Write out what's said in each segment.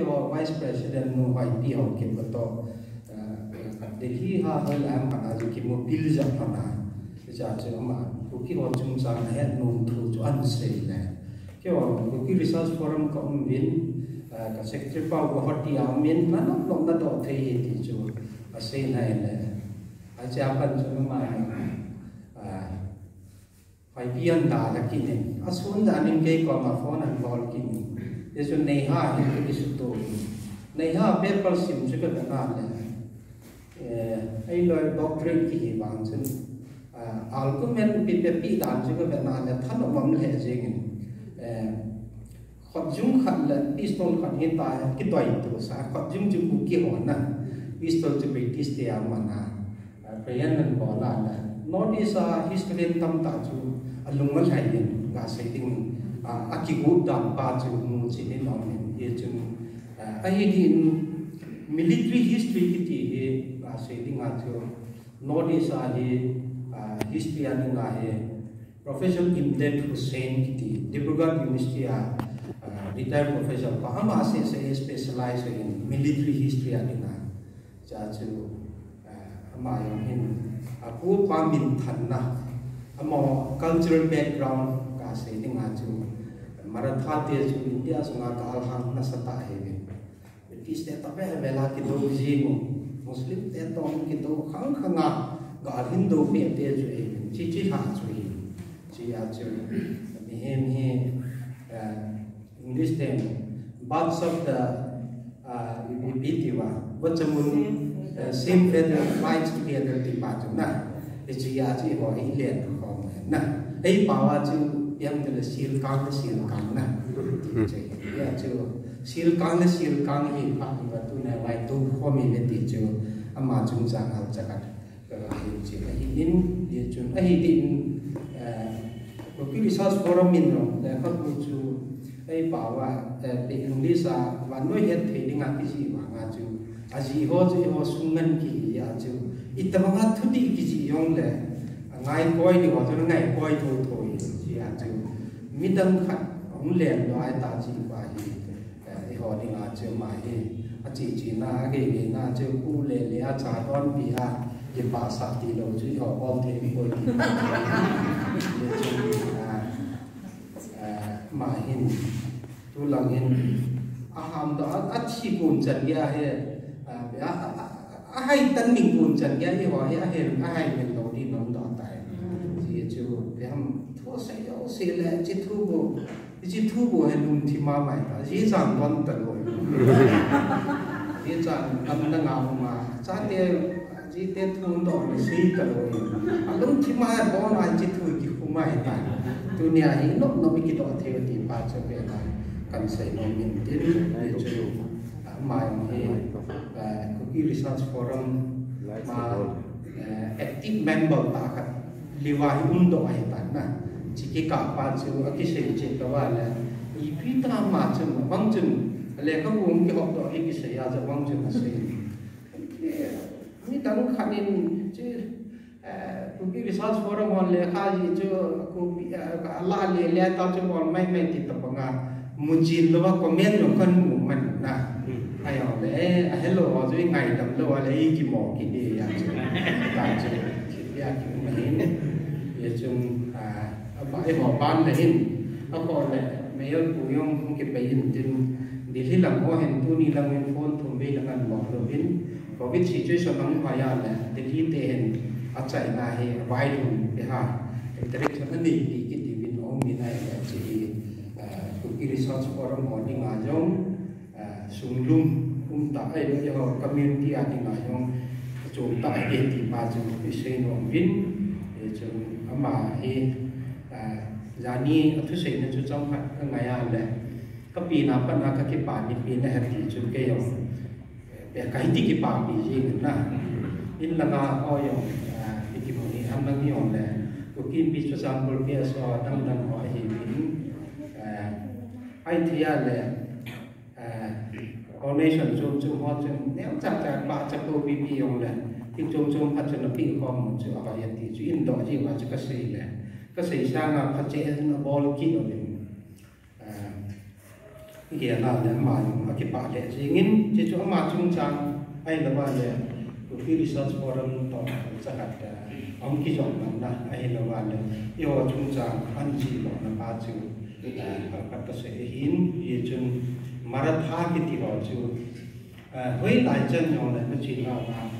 ที่ว่าไม่เป็นเช่นนู้นไปที่ห้องคิดว่าต่อเด็กที่หาเงินแอมมาได้จะมีบิลจากไหนจะจะมาคุกี้ว่าจุงสังเฮนนู้นทุกอันเสร็จแล้วคือว่าคุกี้รีสอร์ทฟอรัมก็มีกับเซ็กเตอร์ป้าวก็หัดที่อามีนั่นน้องนั่นตัวเที่ยที่จูอาเซนไอเลยอาจารย์ปัญจมาไฟเบียนด่าตะกินเองอาส่วนด่านิ่งเกี่ยวกับมาฟอนอันบอลกิน 예수 내하 이렇게 또 내하 베퍼심 지금 나네 에 이런 doctrine 기 방선 아 argument 비페피 단 지금 나네 탄 엄을 해지긴 에 ཁོ་ཇུང ཁ་ལ ཕིསཏོལ ཁ་ནི ད ཀི་དོ་ཡ ཏོ ས ཁོ་ཇུང ཇུང ཀུ ཀི ཧོན ན ཕིསཏོལ ཇུ པེ ཏིස් ཏེ ཡ མ ན ཕྲེན ན ཁོ ལ ན ནོ ཏི ས ཧིස් ཏེན དམ ད ཇུ ཨ ལུང མ ལ ཡ ན ང ས ཏིང ki gu dam pa chu mu chi ni no ni ye chu a hi din military history ki ti he ga se ding a chu notice a hi history an nga he professor imdad hussein ki ti dibrugarh university a retired professor pa ama se se specialize in military history an nga cha chu ama yong hin a pu pa min than na amo cultural background ka se ni nga chu maratha te chu india sunga ka al hang na sata he be ki ste ta be vela ki do ji mo muslim te to ki do khang khanga ga hindu pe te chu e chi chi ha chu hi chi ya chu mi he mi he english ten parts of the uh bitiwa wachamun same feather flies together ti pa chu na chi ya chi ho hi len na 병들은 실강의 실강나 야 지금 실강의 실강이 파기가 또내 와이도 포미네 디죠 아마 중장 할자가 아이지 아이인 예준 아이딘 그 피리사스 포럼인로 내가 그주 ai bảo là để hồng lý sa và nói hết thì đi ngang cái gì mà ngang chứ à gì ho chứ ho sung ngân kỳ à chứ ít tao ngang thứ đi cái gì không lẽ ngày coi thì họ cho nó ngày thôi mi tâm khát ông liền đó ta chỉ phải thì họ đi ngã chữ mà thì chỉ chỉ na cái cái na chữ cũ lệ lệ à trả đón bị à cái bà sa thì lâu chứ, họ ôm thế bị coi mà hin tu lang hin à, à ham đó à chỉ cùng chân kia hay à à hay tân mình cùng chân kia thì họ hay à hay, mình đầu đi nó đó thì chú em thua sẽ yếu sẽ là chỉ thu bộ chỉ thu bộ hay luôn thì mà mày ta chỉ rằng con tận rồi chỉ rằng âm đang ngào mà cha tiền chỉ tiền thu đó là sĩ tận rồi à lúc thì mà bỏ lại chỉ thu cái không mày ta tu nia hi nó nó bị cái đó theo thì ba cho về là cần xây nó mình tiến để chú mà thì có cái research forum mà active member ta kan लिवाही उन्दो वाही पाना चिके का पाचे वो अकिसे उचे कवाले ये पिता माचे में वंचन लेकिन वो उनके हक तो एक से याद वंचन से ये मैं तंग खाने जे क्योंकि विशाल फोरम हो लेखा ये जो को अल्लाह ले ले तो जो मैं मैं तितब गा मुझे लोग कमेंट लोग कन ना आया le hello wa zui ngai dam lo wa le yi ki mo ki de ya chu ta chu ya chứ thì à chứ mà hin chung à bãi ban là hin à còn lẽ mấy ông phụ ông không kịp bay hin chung đi khi làm hoa hin tu ni làm hin phone thùng bay làm ăn bỏ rồi hin có biết chỉ chơi sắm nắng hoa ya là đi khi tê hin à chạy là hệ vài thùng cái ha cái đấy cho nó đi đi cái đi bên ông bên này là chỉ à, cũng cái research forum à, họ đi ngà giống sung lum um ta ai lo yo community a ding a giống chúng ta ai thì pa chúng pi se no win để chúng mà hi zani athu se na chu chong phat ka an le ka pi na pa na ka ki pa ni pi na ha ti chu ke yo pe kai ti ki pa pi ji na in la ga o yo ti ki mo ni ham na ni on le ko ki pi chu sam bol pi so dang dang ho hi bin ai thi ya le foundation chung chung ho chung nếu chắc chắn bạn chắc tôi bị bị ông là thì chung chung phát triển nó bị con một chỗ ở hiện thì chú in đó gì mà chắc cái gì là cái gì sang là phát triển nó bol kỹ rồi mình cái kia là để mà mà cái bạn lệ gì singin che chu ma chung chang ai la ba le ku fi research forum to cha ka ta om ki jong nam na ai la ba le yo chung chang an ji lo na ba chu ka ka se hin ye chun maratha ki ti ro chu hoi lai chen yong le ma chi na ba amon nam mi ho maharashtra mi ho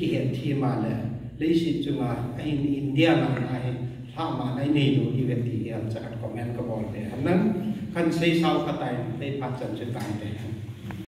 ki het thi ma le le si chu ma in india na na hi ha ma nai nei lo i ve ti ya cha comment ko bol de ham nan คันใช้เสาขตา